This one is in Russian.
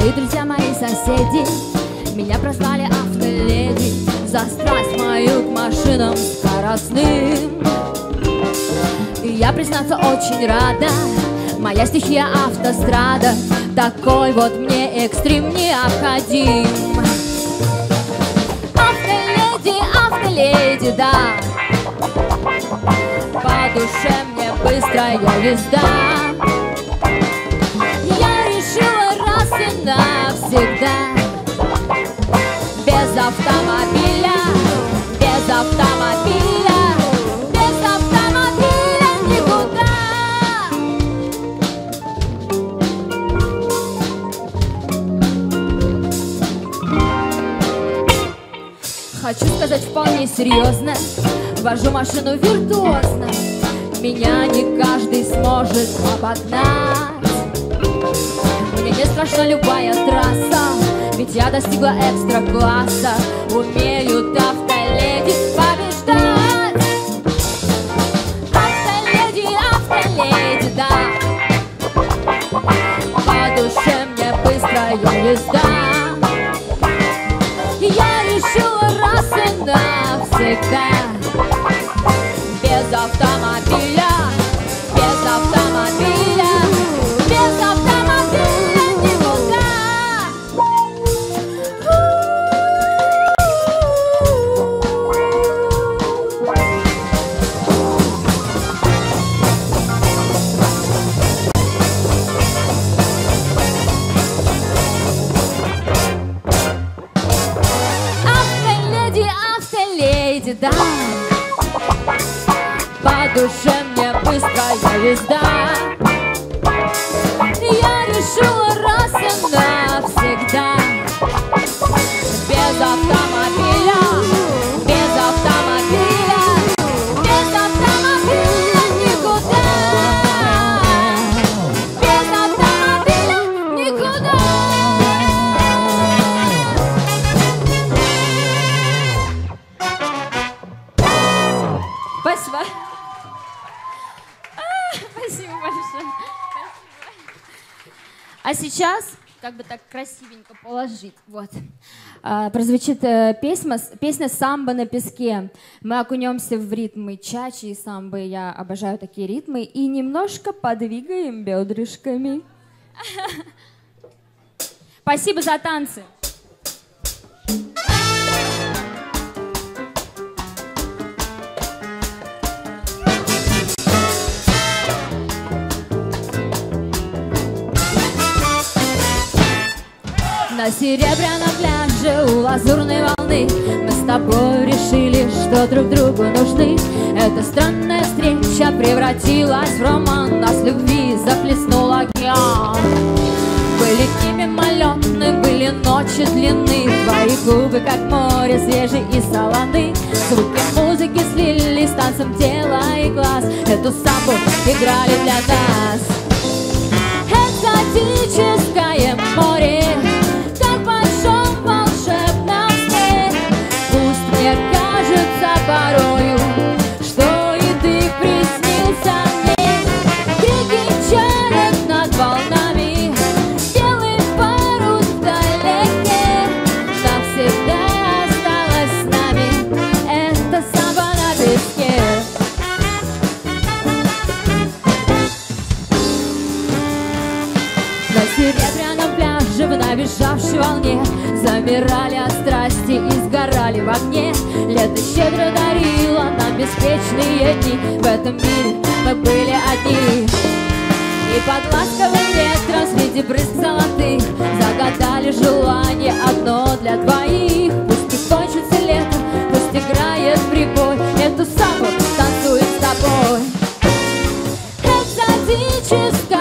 Мои друзья, мои соседи Меня прозвали автоледи За страсть мою к машинам скоростным. И я, признаться, очень рада. Моя стихия автострада. Такой вот мне экстрим необходим. Автоледи, автоледи, да. По душе мне быстрая езда Хочу сказать вполне серьезно Вожу машину виртуозно. Меня не каждый сможет обогнать. Мне не страшна любая трасса Ведь я достигла экстра-класса. Умеют автоледи побеждать. Автоледи, автоледи, да. По душе мне быстрая езда sick that душе мне быстрая езда А сейчас, как бы так красивенько положить, вот, а, прозвучит э, песня, песня «Самбо на песке». Мы окунемся в ритмы чачи и самбы, я обожаю такие ритмы, и немножко подвигаем бедрышками. Спасибо за танцы. На серебряном пляже у лазурной волны. Мы с тобой решили, что друг другу нужны. Эта странная встреча превратилась в роман. Нас любви захлестнул океан. Были дни мимолетны, были ночи длинны Твои губы, как море, свежие и солоны. Звуки музыки слились танцем тела и глаз. Эту самбу играли для нас. Экзотическое На серебряном пляже в набежавшей волне. Замирали от страсти и сгорали в огне. Лето щедро дарило нам беспечные дни. В этом мире мы были одни. И под ласковым ветром среди брызг золотых Загадали желание одно для двоих. Пусть не кончится лето, пусть играет прибой. Эту самбу танцует с тобой. Экзотическое